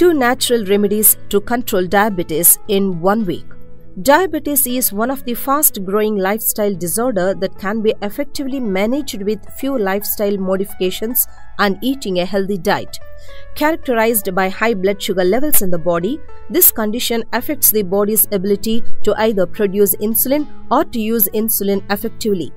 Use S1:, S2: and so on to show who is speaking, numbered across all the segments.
S1: Two natural remedies to control diabetes in one week. Diabetes is one of the fast growing lifestyle disorder that can be effectively managed with few lifestyle modifications and eating a healthy diet. Characterized by high blood sugar levels in the body, this condition affects the body's ability to either produce insulin or to use insulin effectively.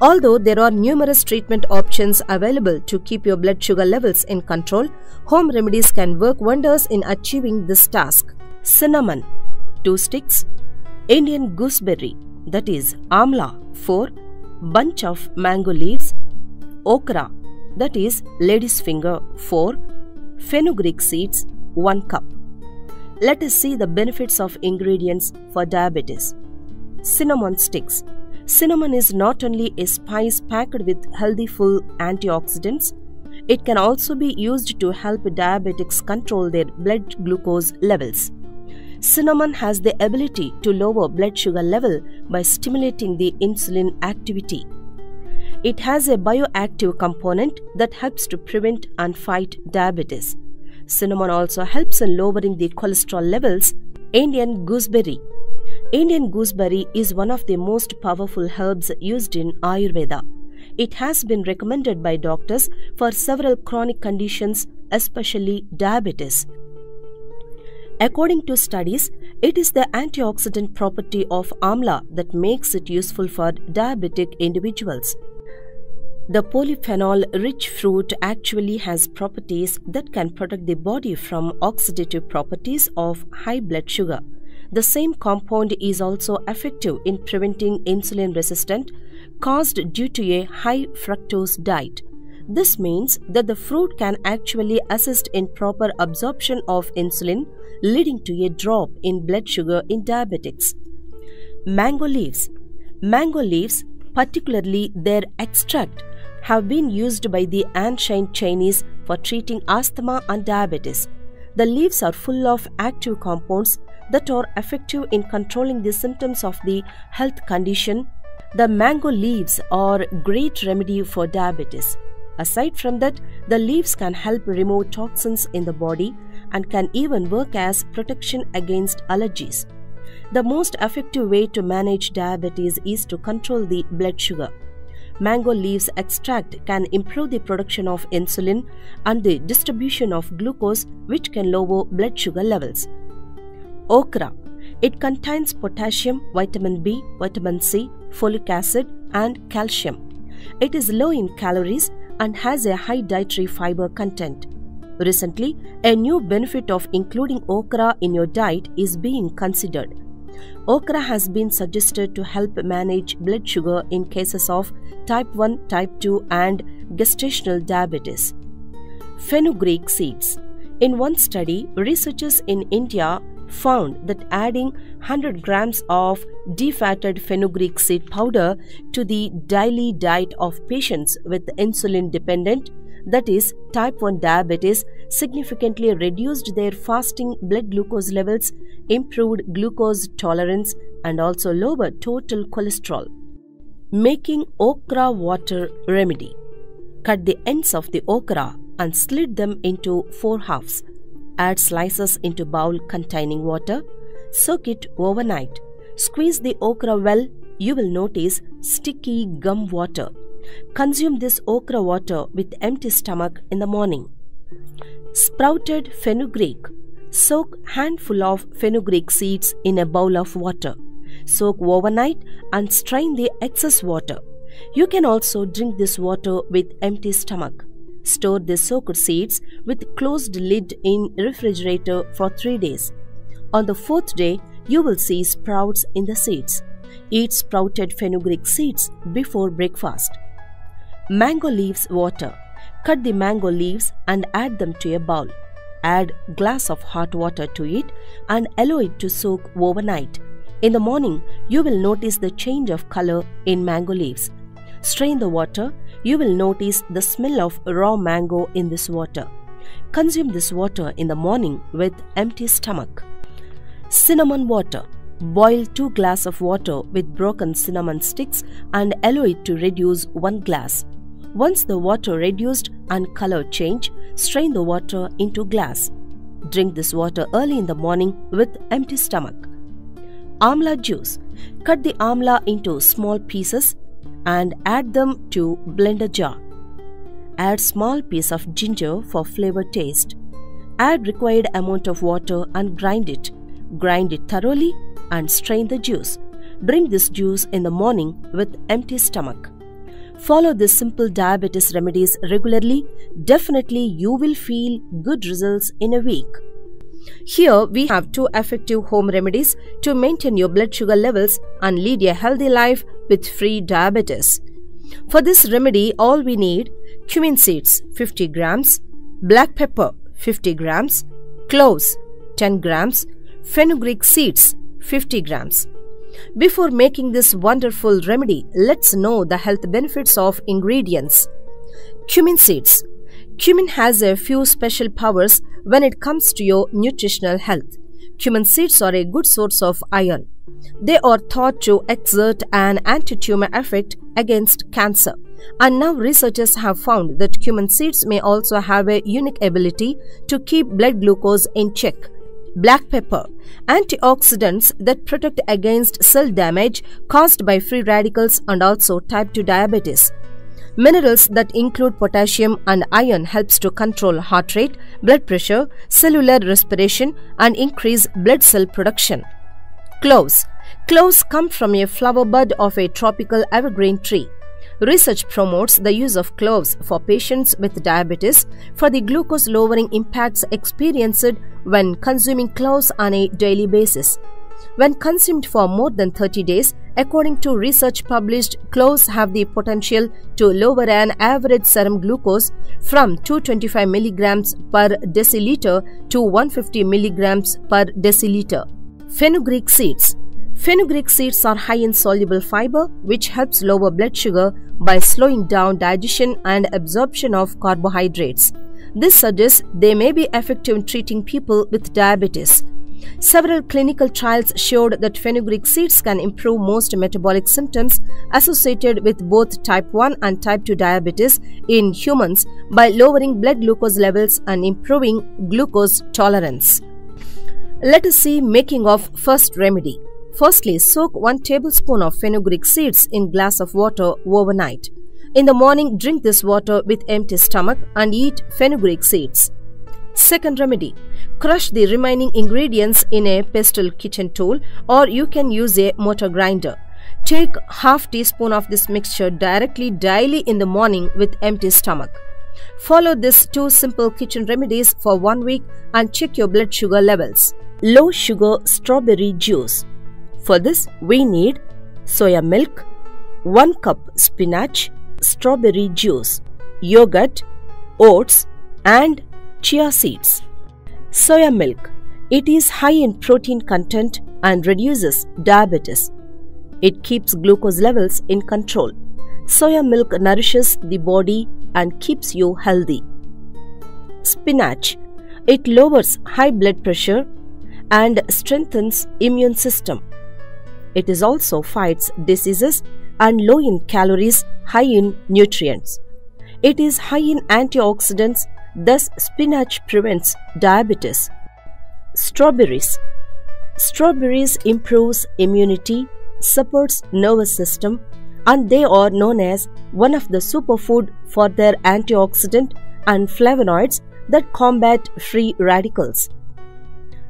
S1: Although there are numerous treatment options available to keep your blood sugar levels in control, home remedies can work wonders in achieving this task. Cinnamon 2 sticks, Indian gooseberry that is amla 4, bunch of mango leaves, okra that is lady's finger 4, fenugreek seeds 1 cup. Let us see the benefits of ingredients for diabetes. Cinnamon sticks Cinnamon is not only a spice packed with healthy full antioxidants, it can also be used to help diabetics control their blood glucose levels. Cinnamon has the ability to lower blood sugar level by stimulating the insulin activity. It has a bioactive component that helps to prevent and fight diabetes. Cinnamon also helps in lowering the cholesterol levels. Indian gooseberry Indian gooseberry is one of the most powerful herbs used in Ayurveda. It has been recommended by doctors for several chronic conditions, especially diabetes. According to studies, it is the antioxidant property of amla that makes it useful for diabetic individuals. The polyphenol rich fruit actually has properties that can protect the body from oxidative properties of high blood sugar. The same compound is also effective in preventing insulin resistance caused due to a high fructose diet. This means that the fruit can actually assist in proper absorption of insulin, leading to a drop in blood sugar in diabetics. Mango leaves. Mango leaves, particularly their extract, have been used by the ancient Chinese for treating asthma and diabetes. The leaves are full of active compounds that are effective in controlling the symptoms of the health condition. The mango leaves are great remedy for diabetes. Aside from that, the leaves can help remove toxins in the body and can even work as protection against allergies. The most effective way to manage diabetes is to control the blood sugar. Mango leaves extract can improve the production of insulin and the distribution of glucose which can lower blood sugar levels. Okra. It contains potassium, vitamin B, vitamin C, folic acid, and calcium. It is low in calories and has a high dietary fiber content. Recently, a new benefit of including okra in your diet is being considered. Okra has been suggested to help manage blood sugar in cases of type 1, type 2, and gestational diabetes. Fenugreek seeds. In one study, researchers in India found that adding 100 grams of defatted fenugreek seed powder to the daily diet of patients with insulin dependent that is type 1 diabetes significantly reduced their fasting blood glucose levels improved glucose tolerance and also lowered total cholesterol. Making okra water remedy. Cut the ends of the okra and slit them into four halves Add slices into bowl containing water. Soak it overnight. Squeeze the okra well. You will notice sticky gum water. Consume this okra water with empty stomach in the morning. Sprouted fenugreek. Soak handful of fenugreek seeds in a bowl of water. Soak overnight and strain the excess water. You can also drink this water with empty stomach. Store the soaked seeds with closed lid in refrigerator for 3 days. On the fourth day, you will see sprouts in the seeds. Eat sprouted fenugreek seeds before breakfast. Mango leaves water. Cut the mango leaves and add them to a bowl. Add glass of hot water to it and allow it to soak overnight. In the morning, you will notice the change of color in mango leaves. Strain the water you will notice the smell of raw mango in this water. Consume this water in the morning with empty stomach. Cinnamon water. Boil 2 glass of water with broken cinnamon sticks and allow it to reduce 1 glass. Once the water reduced and color change, strain the water into glass. Drink this water early in the morning with empty stomach. Amla juice. Cut the amla into small pieces and add them to blender jar. Add small piece of ginger for flavor taste. Add required amount of water and grind it. Grind it thoroughly and strain the juice. Drink this juice in the morning with empty stomach. Follow these simple diabetes remedies regularly. Definitely you will feel good results in a week. Here we have two effective home remedies to maintain your blood sugar levels and lead a healthy life with free diabetes. For this remedy all we need cumin seeds 50 grams, black pepper 50 grams, cloves 10 grams, fenugreek seeds 50 grams. Before making this wonderful remedy, let's know the health benefits of ingredients. Cumin seeds. Cumin has a few special powers when it comes to your nutritional health. Cumin seeds are a good source of iron. They are thought to exert an anti-tumor effect against cancer. And now researchers have found that cumin seeds may also have a unique ability to keep blood glucose in check. Black pepper. Antioxidants that protect against cell damage caused by free radicals and also type 2 diabetes. Minerals that include potassium and iron helps to control heart rate, blood pressure, cellular respiration and increase blood cell production. Cloves. Cloves come from a flower bud of a tropical evergreen tree. Research promotes the use of cloves for patients with diabetes for the glucose lowering impacts experienced when consuming cloves on a daily basis. When consumed for more than 30 days, according to research published, cloves have the potential to lower an average serum glucose from 225 mg per deciliter to 150 mg per deciliter. Fenugreek seeds Fenugreek seeds are high in soluble fiber which helps lower blood sugar by slowing down digestion and absorption of carbohydrates. This suggests they may be effective in treating people with diabetes. Several clinical trials showed that fenugreek seeds can improve most metabolic symptoms associated with both type 1 and type 2 diabetes in humans by lowering blood glucose levels and improving glucose tolerance. Let us see making of first remedy. Firstly, soak 1 tablespoon of fenugreek seeds in glass of water overnight. In the morning, drink this water with empty stomach and eat fenugreek seeds. Second remedy, crush the remaining ingredients in a pestle kitchen tool or you can use a motor grinder. Take half teaspoon of this mixture directly daily in the morning with empty stomach. Follow these two simple kitchen remedies for one week and check your blood sugar levels. Low sugar strawberry juice. For this, we need soya milk, 1 cup spinach, strawberry juice, yogurt, oats and chia seeds. Soya milk. It is high in protein content and reduces diabetes. It keeps glucose levels in control. Soya milk nourishes the body and keeps you healthy. Spinach. It lowers high blood pressure and strengthens immune system. It is also fights diseases and low in calories, high in nutrients. It is high in antioxidants, thus spinach prevents diabetes. Strawberries Strawberries improves immunity, supports nervous system and they are known as one of the superfood for their antioxidant and flavonoids that combat free radicals.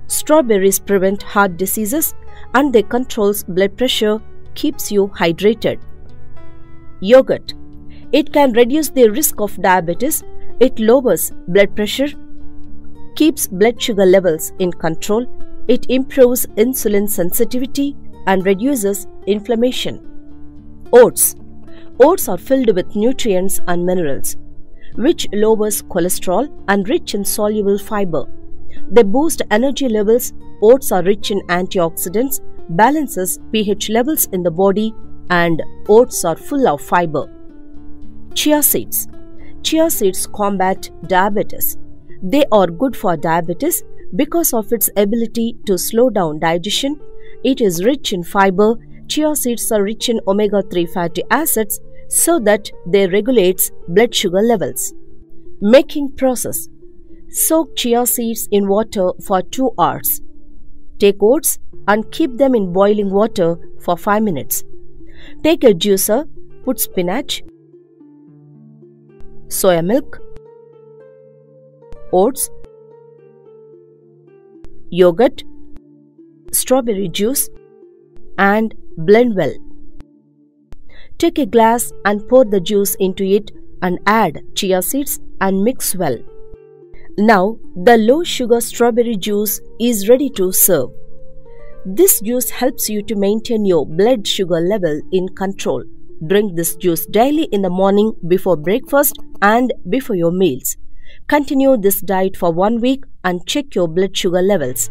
S1: Strawberries prevent heart diseases and they controls blood pressure, keeps you hydrated. Yogurt. It can reduce the risk of diabetes. It lowers blood pressure, keeps blood sugar levels in control. It improves insulin sensitivity and reduces inflammation. Oats. Oats are filled with nutrients and minerals, which lowers cholesterol and rich in soluble fiber. They boost energy levels. Oats are rich in antioxidants, balances pH levels in the body, and oats are full of fiber. Chia seeds. Chia seeds combat diabetes. They are good for diabetes because of its ability to slow down digestion. It is rich in fiber. Chia seeds are rich in omega-3 fatty acids so that they regulates blood sugar levels. Making process Soak chia seeds in water for 2 hours. Take oats and keep them in boiling water for 5 minutes. Take a juicer, put spinach, soya milk, oats, yogurt, strawberry juice, and blend well. Take a glass and pour the juice into it and add chia seeds and mix well. Now, the low sugar strawberry juice is ready to serve. This juice helps you to maintain your blood sugar level in control. Drink this juice daily in the morning before breakfast and before your meals. Continue this diet for one week and check your blood sugar levels.